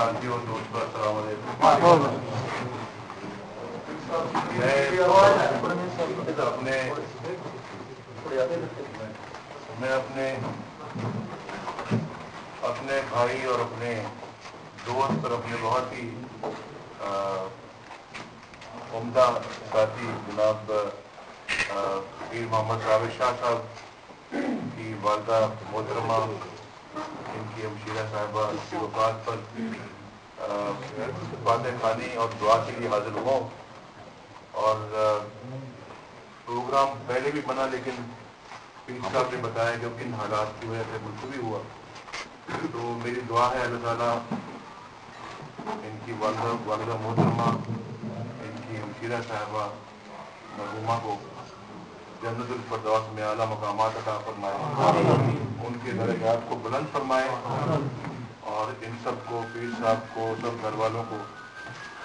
साथियों दोस्तों अस्सलाम मैं अपने मैं अपने अपने भाई और अपने दोस्त और अपने बहुत ही उमदा साथी जनाब पीर मोहम्मद साबिर शाह साहब की वालदा मोहतरमा इनकी हमशीरा साहबा की वफात पर बातें खानी और दुआ के लिए हाजिर हुआ और प्रोग्राम पहले भी बना, लेकिन साहब ने बताया कि किन हालात की वजह से भी हुआ। तो मेरी दुआ है, अल्लाह ताला इनकी वालदा वालदा मोहतरमा शीरा साहबा, मरहुमा को जन्नतफरदौस में आला मकाम अता फरमाए। उनके दर्जात को बुलंद फरमाए। और इन सबको पीर साहब को सब घर वालों को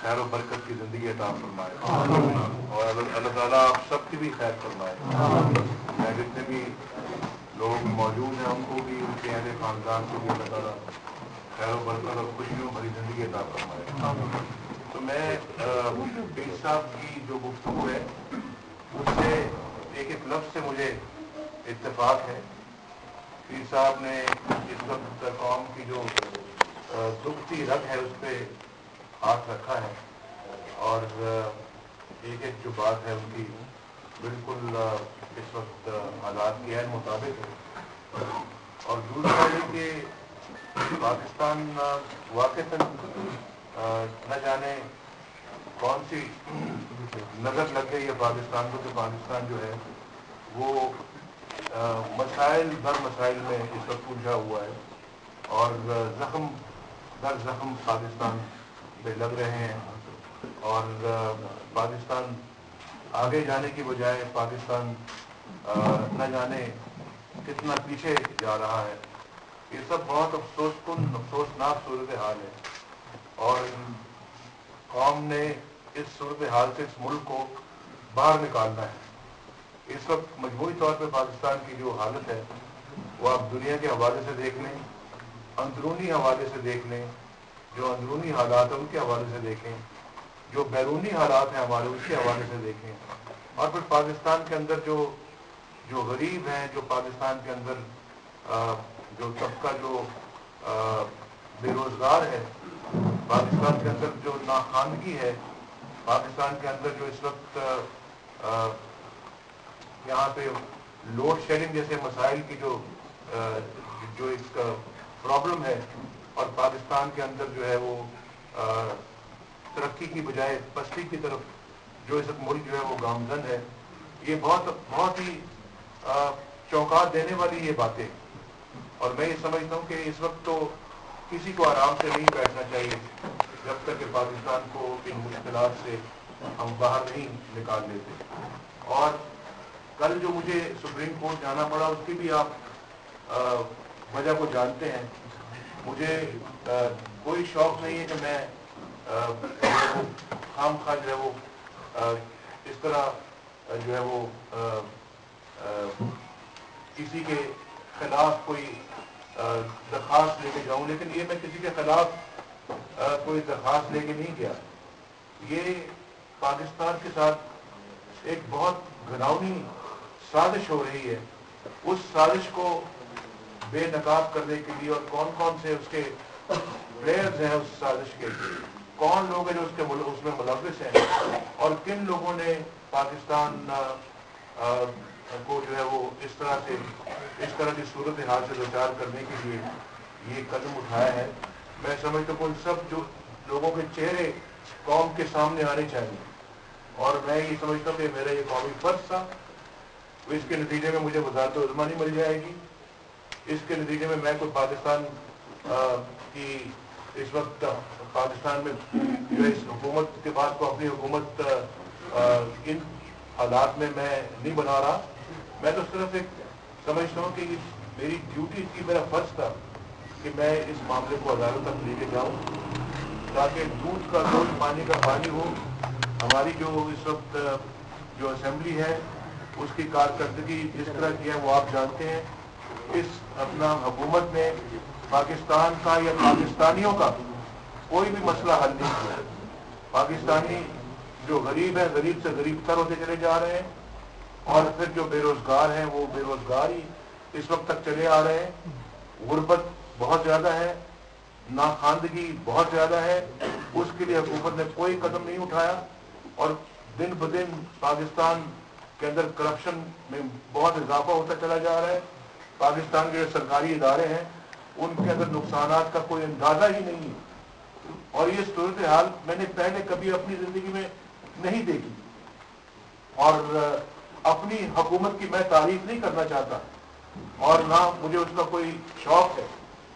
खैर बरकत की ज़िंदगी अता फरमाए। और अल्लाह ताला आप सबकी भी खैर फरमाए। मैं जितने भी लोग मौजूद हैं उनको भी उनके अहले ख़ानदान को भी अल्लाह ताला खैर बरकत और खुशियों भरी ज़िंदगी अता फरमाए। तो मैं पीर साहब की जो गुफ्तु है उससे एक एक लफ्ज से मुझे इतफाक है। पीर साहब ने इस वक्त कौम की जो दुखती रग है, उस पर हाथ रखा है और एक एक जो बात है उनकी बिल्कुल इस वक्त हालात के है मुताबिक है। और दूसरा ये कि पाकिस्तान वाक़ न जाने नज़र लग गई है पाकिस्तान को तो पाकिस्तान जो है, वो मसाइल दर मसाइल में इस वक्त उलझा हुआ है और जख्म दर जख्म पाकिस्तान पे लग रहे हैं और पाकिस्तान आगे जाने की बजाय पाकिस्तान न जाने कितना पीछे जा रहा है। ये सब बहुत अफसोस कन अफसोसनाक सूरत हाल है और कौम ने इस सूरत हाल से इस मुल्क को बाहर निकालना है। इस वक्त मजमू तौर पर पाकिस्तान की जो हालत है वो आप दुनिया के हवाले से देख लें अंदरूनी हवाले से देख लें जो अंदरूनी हालात है उनके हवाले से देखें जो बैरूनी हालात हैं हमारे उसके हवाले से देखें। और फिर पाकिस्तान के अंदर जो जो गरीब हैं जो पाकिस्तान के अंदर आ, जो सबका जो बेरोजगार है पाकिस्तान के अंदर जो नाखानगी है पाकिस्तान के अंदर जो इस वक्त यहाँ पे लोड शेडिंग जैसे मसाइल की जो जो एक प्रॉब्लम है और पाकिस्तान के अंदर जो है वो तरक्की की बजाय पस्ती की तरफ़ जो इस मुल्क जो है वो गामजन है, ये बहुत बहुत ही चौंका देने वाली ये बातें। और मैं ये समझता हूँ कि इस वक्त तो किसी को आराम से नहीं बैठना चाहिए। जब तक कि पाकिस्तान को इन मुश्किल से हम बाहर नहीं निकाल लेते। और कल जो मुझे सुप्रीम कोर्ट जाना पड़ा उसकी भी आप वजह को जानते हैं। मुझे आ, कोई शौक नहीं है कि मैं खाम खा जो है वो इस तरह जो है वो किसी के खिलाफ कोई दरखास्त लेके जाऊँ। लेकिन ये मैं किसी के खिलाफ कोई दरखास्त लेके नहीं गया। ये पाकिस्तान के साथ एक बहुत घनावनी साजिश हो रही है। उस साजिश को बेनकाब करने के लिए और कौन कौन से उसके प्लेयर्स हैं उस साजिश के कौन लोग हैं जो उसके उसमें मुलविस हैं? और किन लोगों ने पाकिस्तान को जो है वो इस तरह से, इस तरह की सूरत हाल से विचार करने के लिए ये कदम उठाया है? मैं समझता हूँ सब जो लोगों के चेहरे कौम के सामने आने चाहिए। और मैं ये समझता हूँ कि मेरा ये कौमी फ़र्ज़ था। इसके नतीजे में मुझे वजारत उजमानी मिल जाएगी। इसके नतीजे में मैं कोई पाकिस्तान की इस वक्त पाकिस्तान में जो इस हुकूमत के बाद को अपनी हुकूमत इन हालात में मैं नहीं बना रहा। मैं तो सिर्फ़ एक समझता हूँ कि मेरी ड्यूटी थी, मेरा फ़र्ज़ था। कि मैं इस मामले को अदालत तक लेके जाऊँ, ताकि दूध का दूध, पानी का पानी हो। हमारी जो इस वक्त जो असेंबली है, उसकी कारकर्दगी जिस तरह की है, वो आप जानते हैं। इस अपना हुकूमत ने पाकिस्तान का या पाकिस्तानियों का कोई भी मसला हल नहीं किया। पाकिस्तानी जो गरीब है, गरीब से गरीब तर होते चले जा रहे हैं, और फिर जो बेरोजगार हैं, वो बेरोजगार ही इस वक्त तक चले आ रहे हैं। गुर्बत बहुत ज़्यादा है नाखानदगी बहुत ज़्यादा है, उसके लिए हुकूमत ने कोई कदम नहीं उठाया और दिन ब दिन पाकिस्तान के अंदर करप्शन में बहुत इजाफा होता चला जा रहा है। पाकिस्तान के जो सरकारी इदारे हैं, उनके अंदर नुकसान का कोई अंदाज़ा ही नहीं है। और ये सूरत हाल मैंने पहले कभी अपनी ज़िंदगी में नहीं देखी। और अपनी हुकूमत की मैं तारीफ़ नहीं करना चाहता। और ना मुझे उसका कोई शौक है।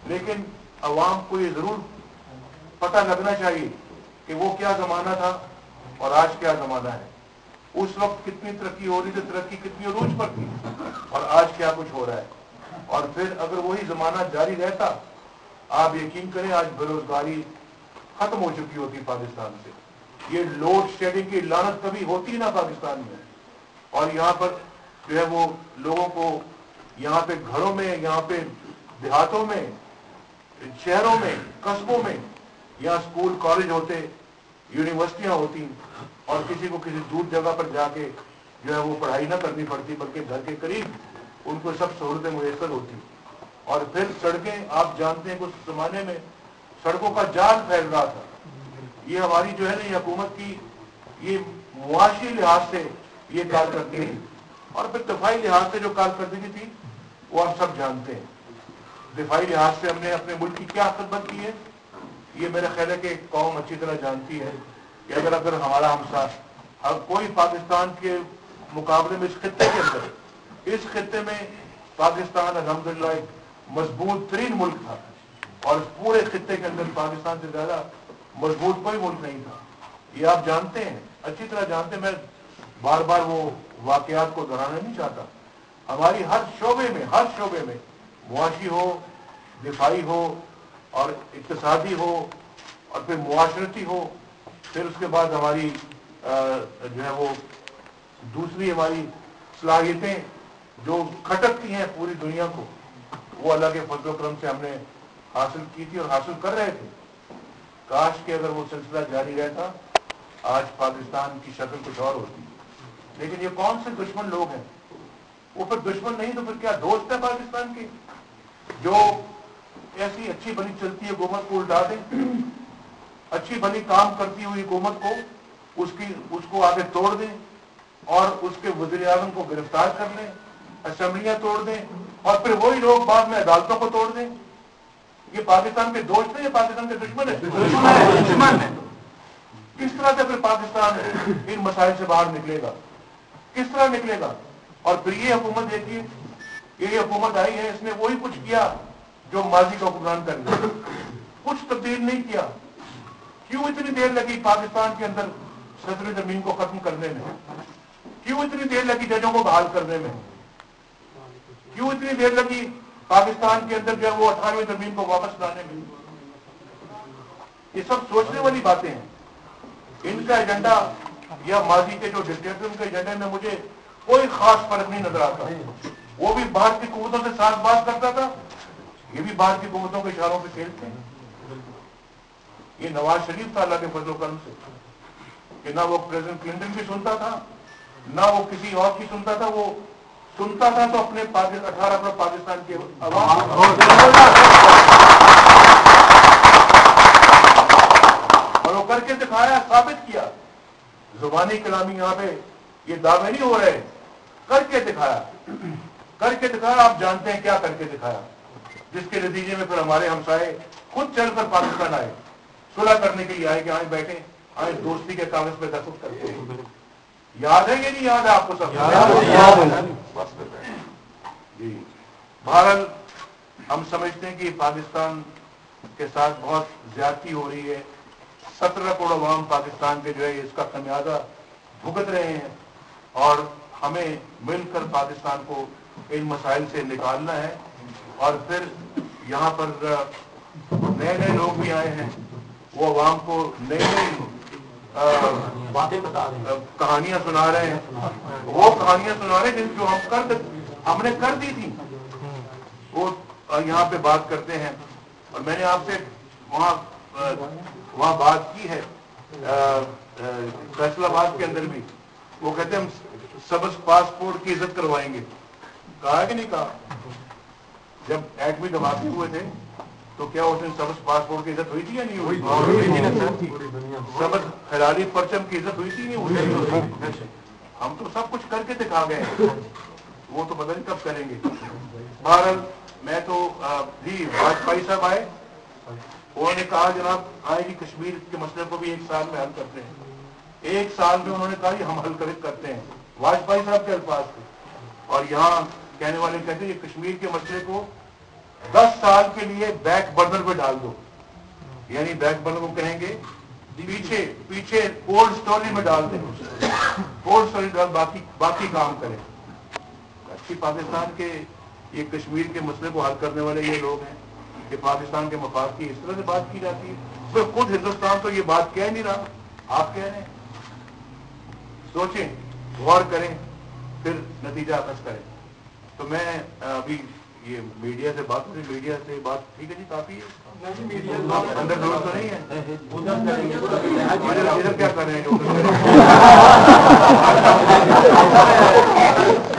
लेकिन अवाम को ये ज़रूर पता लगना चाहिए कि वो क्या जमाना था और आज क्या जमाना है। उस वक्त कितनी तरक्की हो रही थी, तरक्की कितनी अरूज पर थी और आज क्या कुछ हो रहा है। और फिर अगर वही जमाना जारी रहता, आप यकीन करें, आज बेरोजगारी खत्म हो चुकी होती पाकिस्तान से। ये लोड शेडिंग की लानत कभी होती ना पाकिस्तान में। और यहाँ पर जो है वो लोगों को यहाँ पे घरों में, यहाँ पे देहातों में शहरों में कस्बों में यहाँ स्कूल कॉलेज होते यूनिवर्सिटियाँ होती, और किसी को किसी दूर जगह पर जाके जो है वो पढ़ाई ना करनी पड़ती, बल्कि घर के करीब उनको सब सहूलतें मुयसर होती। और फिर सड़कें, आप जानते हैं, कुछ जमाने में सड़कों का जाल फैल रहा था। ये हमारी जो है ना हुकूमत की, ये मुआशी लिहाज से ये कारकर्दगी और फिर दफाई लिहाज से जो कारकर्दगी थी, वो आप सब जानते हैं। दिफाई लिहाज से हमने अपने मुल्क की क्या खदमत की है? ये मेरे ख्याल है कि कौम अच्छी तरह जानती है कि अगर अगर हमारा हमसा अब कोई पाकिस्तान के मुकाबले में इस खत्े के अंदर इस खत्े में पाकिस्तान अलहमदिल्ला एक मज़बूत तरीन मुल्क था और पूरे खत्े के अंदर पाकिस्तान से ज़्यादा मज़बूत कोई मुल्क नहीं था। ये आप जानते हैं, अच्छी तरह जानते हैं। मैं बार बार वो वाकयात को दोहराना नहीं चाहता। हमारी हर शोबे में, हर शोबे में मुआशी हो दिफाई हो और इकतसादी हो और फिर मुआशरती हो, फिर उसके बाद हमारी जो है वो दूसरी हमारी सलाहियतें जो खटकती हैं पूरी दुनिया को, वो अल्लाह के फजल क्रम से हमने हासिल की थी और हासिल कर रहे थे। काश के अगर वो सिलसिला जारी रहता, आज पाकिस्तान की शक्ल कुछ और होती। लेकिन ये कौन से दुश्मन लोग हैं? वो फिर दुश्मन नहीं तो फिर क्या दोस्त है पाकिस्तान के? जो ऐसी अच्छी बनी चलती है हुकूमत को उल्टा दें। अच्छी बनी काम करती हुई हुकूमत को उसकी उसको आगे तोड़ दें और उसके वज़ीर आज़म को गिरफ़्तार कर लें असेंबलियाँ तोड़ दें और फिर वही लोग बाद में अदालतों को तोड़ दें। ये पाकिस्तान के दोस्त है ये पाकिस्तान के दुश्मन है दुश्मन है। किस तरह से फिर पाकिस्तान इन मसाइल से बाहर निकलेगा? किस तरह निकलेगा? और फिर ये हुकूमत देखिए ये हुकूमत आई है इसने वही कुछ किया। जो माजी का हुक्मरान कर कुछ तब्दील नहीं किया। क्यों इतनी देर लगी पाकिस्तान के अंदर सदर ज़मीन को खत्म करने में? क्यों इतनी देर लगी जजों को बहाल करने में? क्यों इतनी देर लगी पाकिस्तान के अंदर जो है वो अठारहवीं ज़मीन को वापस लाने में? ये सब सोचने वाली बातें हैं। इनका एजेंडा या माजी के जो डिक्टेटर के एजेंडे में मुझे कोई खास फ़र्क नहीं नज़र आता। वो भी की कुतों से साथ बात करता था ये भी बाहर की कुतों के इशारों पे खेलते हैं। ये नवाज़ शरीफ था अल्लाह के फजल करम से, कि ना वो प्रेसिडेंट क्लिंटन की सुनता था, ना वो किसी और की सुनता था, वो सुनता था तो अपने अठारह अपना पाकिस्तान के। और वो करके दिखाया, साबित किया, जुबानी कलामी यहाँ पे ये दावे नहीं हो रहे। करके दिखाया। करके दिखाया, आप जानते हैं क्या करके दिखाया। जिसके नतीजे में फिर हमारे हमसाए खुद चलकर पाकिस्तान आए। सुलह करने के लिए आए कि आए बैठे आए दोस्ती के कागज़ पे दस्तखत करते हैं याद है ये नहीं याद है आपको सब? जी। भारत हम समझते हैं कि पाकिस्तान के साथ बहुत ज्यादती हो रही है। सत्रह करोड़ अवाम पाकिस्तान के जो है इसका खमियाजा भुगत रहे हैं और हमें मिलकर पाकिस्तान को इन मसाइल से निकालना है। और फिर यहाँ पर नए नए लोग भी आए हैं। वो आवाम को नई नई बातें बता रहे हैं। कहानियाँ सुना रहे हैं। वो कहानियाँ सुना रहे हैं जो हम कर हमने कर दी थी। वो यहाँ पे बात करते हैं। और मैंने आपसे वहाँ वहाँ बात की है फैसलाबाद के अंदर भी। वो कहते हैं हम सबस पासपोर्ट की इज़्ज़त करवाएँगे। कहा कि नहीं कहा? जब एटमी धमाके हुए थे तो क्या उस दिन सबस पासपोर्ट की इज़्ज़त हुई थी या नहीं हुई? थी सबस खिलाड़ी परचम की इज़्ज़त हुई थी नहीं हुई? हम तो सब कुछ करके दिखा गए वो तो पता नहीं कब करेंगे। बहरल मैं तो जी वाजपेयी साहब आए। उन्होंने कहा जनाब आए आएगी कश्मीर के मसले को भी एक साल में हल करते हैं। एक साल में उन्होंने कहा हम हल करते हैं। वाजपेयी साहब के अल्फाज थे। और यहाँ कहने वाले कहते हैं कश्मीर के मसले को दस साल के लिए बैक बर्नर पे डाल दो। यानी बैक बर्नर को कहेंगे, पीछे पीछे कोल्ड स्टोरेज में डाल दें। कोल्ड स्टोरेज डाल, बाकी बाकी काम करें। अच्छी पाकिस्तान के, ये कश्मीर के मसले को हल करने वाले ये लोग हैं, कि पाकिस्तान के मफाद की इस तरह से बात की जाती है। तो खुद हिंदुस्तान तो ये बात कह नहीं रहा, आप कह रहे हैं। सोचें, गौर करें, फिर नतीजा अकस करें। तो मैं अभी ये मीडिया से बात करी मीडिया से बात ठीक है जी काफ़ी है। अंदर तो नहीं है। इधर क्या कर रहे हैं?